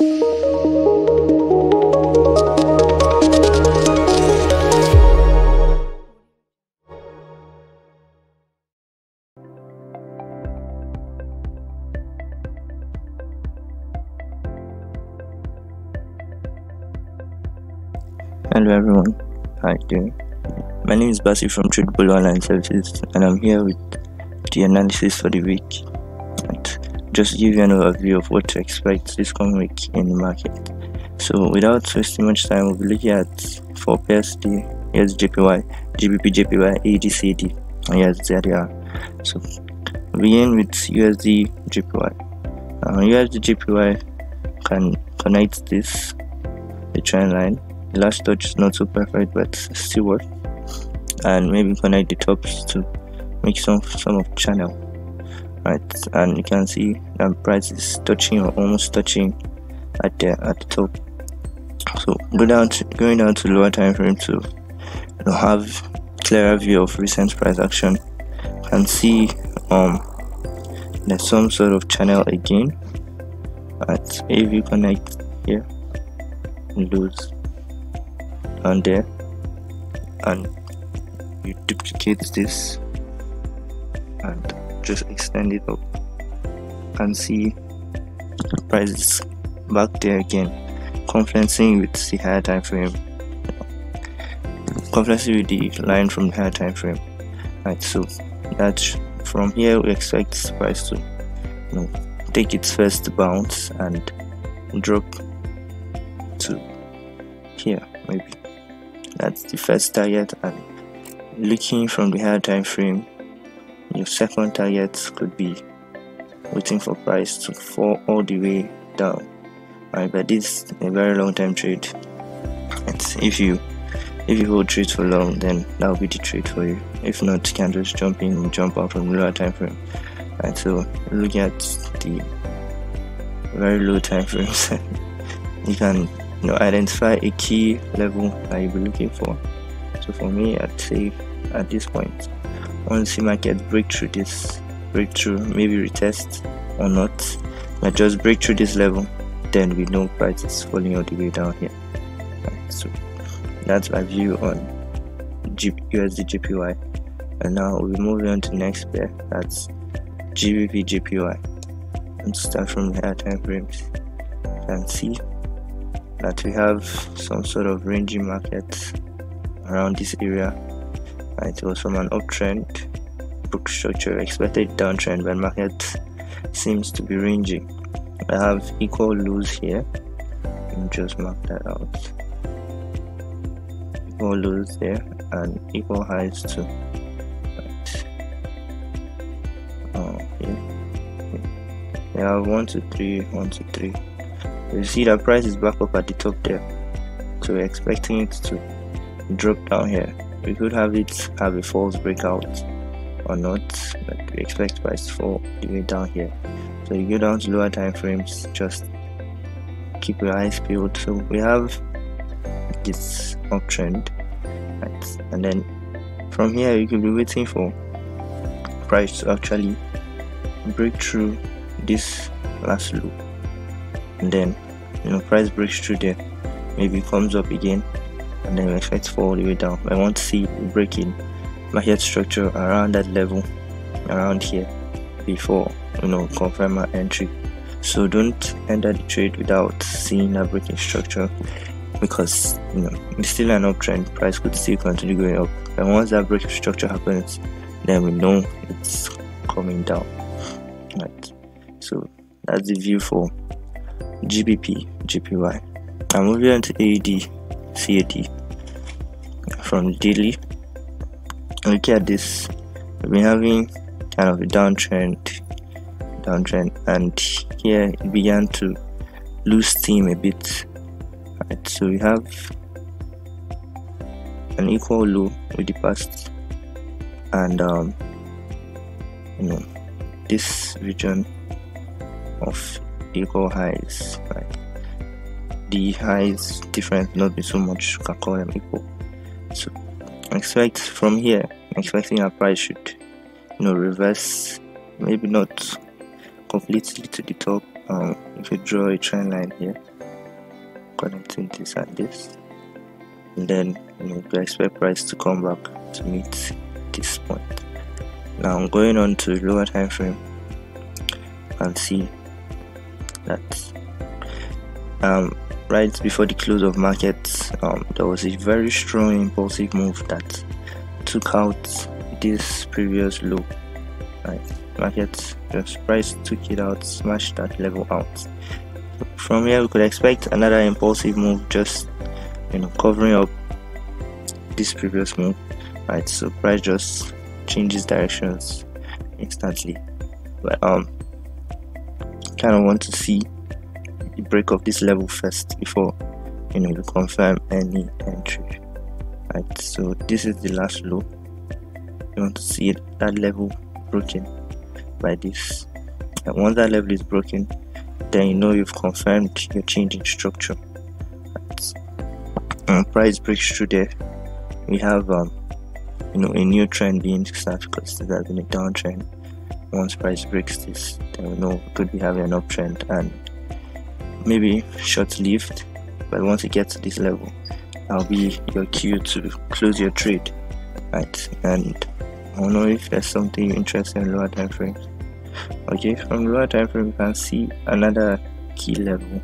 Hello everyone, you doing? My name is Basi from Tradable Online Services and I'm here with the analysis for the week just give you an overview of what to expect this coming week in the market. So without wasting much time, we'll be looking at for PSD, here's JPY, GBP, JPY, ADCD, here's ZR. So begin with USD JPY. Uh, USD JPY can connect this the trend line the last touch is not so perfect but still work and maybe connect the tops to make some some of channel right and you can see that price is touching or almost touching at the at the top. So go down to going down to lower time frame to you know, have clearer view of recent price action and see um there's some sort of channel again at if you connect here lose and there. And you duplicate this and just extend it up and see prices back there again. Confluencing with the higher time frame. Confluencing with the line from the higher time frame. Right so that from here we expect price to you know take its first bounce and drop to here maybe. That's the first target and looking from the higher time frame your second target could be waiting for price to fall all the way down. Right but this is a very long time trade. And if you if you hold trade for long then that will be the trade for you. If not you can just jump in and jump out from lower time frame. And so looking at the very low time frames you can you know identify a key level that you'll be looking for. So for me i'd say at this point once the market break through this breakthrough maybe retest or not. But just break through this level then we know price is falling all the way down here. Right, so that's my view on usd jpy and now we'll be moving on to next pair that's gbp jpy and start from the higher time frames you can see that we have some sort of ranging market around this area it was from an uptrend book structure expected downtrend but market seems to be ranging I have equal lows here and just mark that out equal lows there and equal highs too right. oh yeah. yeah. have one three one three you see that price is back up at the top there so we're expecting it to drop down here we could have it have a false breakout or not but we expect price to fall way down here. So you go down to lower time frames just keep your eyes peeled. So we have this uptrend right? And then from here you could be waiting for price to actually break through this last loop. And then you know price breaks through there. Maybe comes up again and then fall all the way down. I want to see breaking my head structure around that level around here before you know confirm my entry. So don't enter the trade without seeing a breaking structure because you know it's still an uptrend price could still continue going up. And once that breaking structure happens then we know it's coming down. Right. So that's the view for GBP, JPY. I'm moving on to AD, CAD from daily. Look at this. We've been having kind of a downtrend, downtrend, and here it began to lose steam a bit. Right, so we have an equal low with the past, and um, you know this region of equal highs right the highs difference not be so much you can call them equal so expect from here expecting our price should you know reverse maybe not completely to the top um, if you draw a trend line here connecting this and this and then you know you expect price to come back to meet this point. Now I'm going on to lower time frame and see that um, right before the close of markets um, there was a very strong impulsive move that took out this previous low. Right market just price took it out smashed that level out. From here we could expect another impulsive move just you know covering up this previous move. Right so price just changes directions instantly. But um kind of want to see the break of this level first before you know you confirm any entry right? So this is the last low you want to see that level broken by this. And once that level is broken then you know you've confirmed your change in structure. Right. and price breaks through there. We have um, you know a new trend being started because there has been a downtrend. Once price breaks this then we know could be having an uptrend and maybe short-lived but once it gets to this level that'll be your cue to close your trade right? And I don't know if there's something interesting in lower time frames okay from lower time frame you can see another key level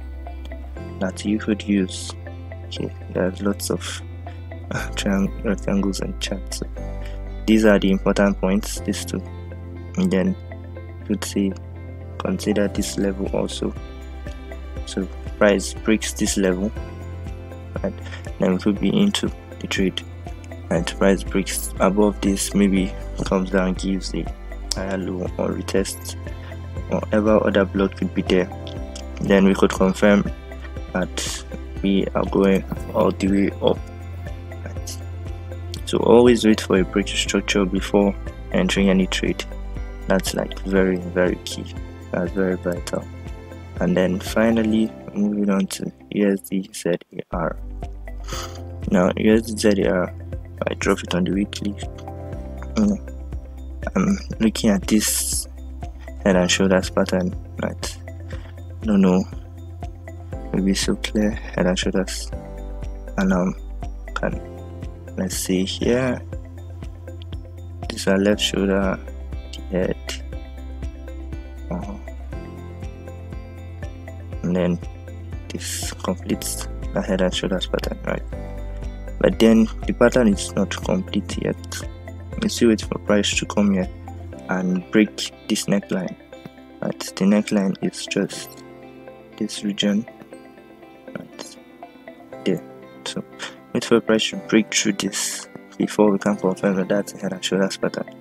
that you could use. Okay there's lots of triangles rectangles and charts. These are the important points these two. And then you could say consider this level also so price breaks this level right then we could be into the trade. And price breaks above this maybe comes down gives a higher low or retest whatever other block could be there. Then we could confirm that we are going all the way up right. so always wait for a break structure before entering any trade. That's like very very key. That's very vital and then finally moving on to USD ZAR now USD ZAR I drop it on the weekly. Mm. I'm looking at this head and shoulders pattern right I don't know maybe so clear head and shoulders. And um can let's see here? This is our left shoulder the then this completes the head and shoulders pattern right? But then the pattern is not complete yet. We still wait for price to come here and break this neckline. Right the neckline is just this region. Right there. So wait for price to break through this before we can confirm that that's a head and shoulders pattern.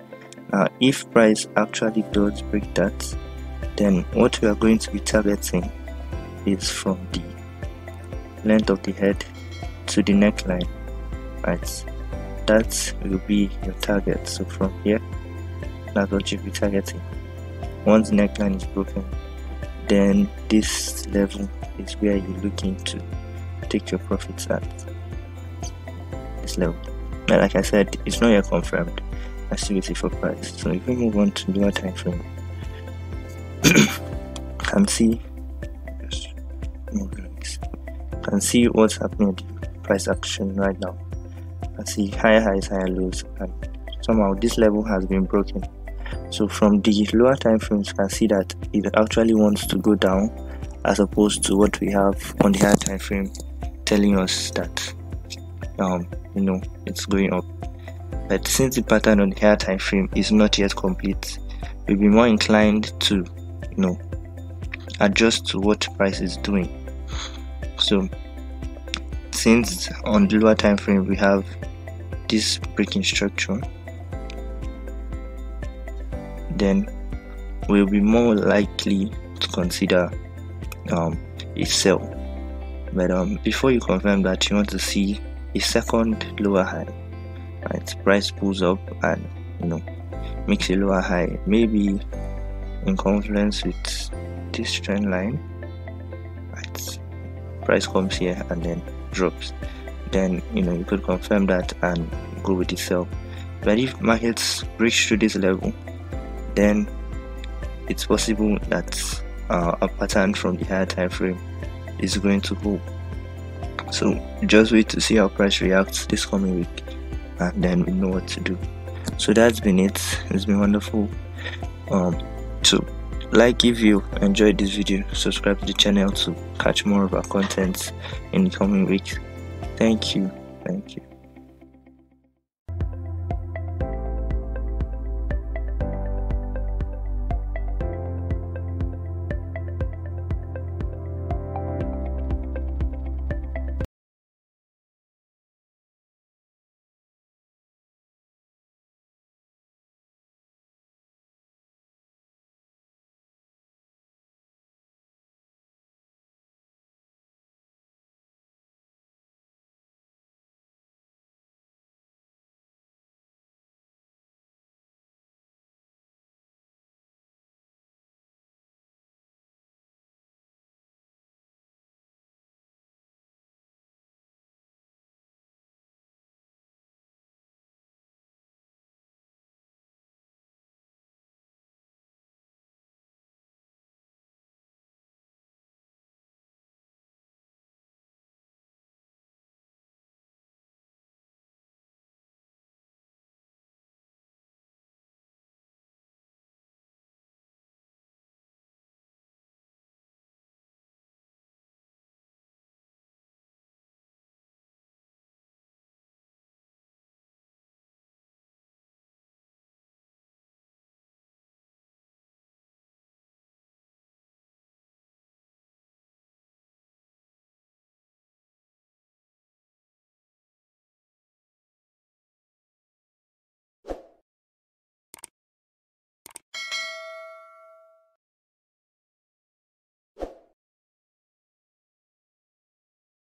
Now if price actually does break that then what we are going to be targeting is from the length of the head to the neckline. Right. That will be your target. So from here that's what you'll be targeting. Once the neckline is broken then this level is where you're looking to take your profits at. This level. Now like i said it's not yet confirmed. I still waiting for price. So if we move on to lower time frame can see can see what's happening with the price action right now I see higher highs, higher lows, and somehow this level has been broken. So from the lower time frames, you can see that it actually wants to go down, as opposed to what we have on the higher time frame, telling us that um you know it's going up. But since the pattern on the higher time frame is not yet complete, we'll be more inclined to you know adjust to what price is doing. So since on the lower time frame we have this breaking structure then we'll be more likely to consider um, a sell but um, before you confirm that you want to see a second lower high right price pulls up and you know makes a lower high maybe in confluence with this trend line price comes here and then drops. Then you know you could confirm that and go with the sell but if markets reach to this level then it's possible that uh, a pattern from the higher time frame is going to hold so just wait to see how price reacts this coming week and then we know what to do. So that's been it. It's been wonderful. Um so like if you enjoyed this video subscribe to the channel to catch more of our content in the coming weeks. Thank you. Thank you